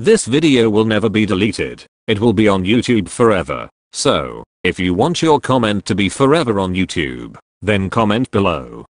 This video will never be deleted. It will be on YouTube forever. So, if you want your comment to be forever on YouTube, then comment below.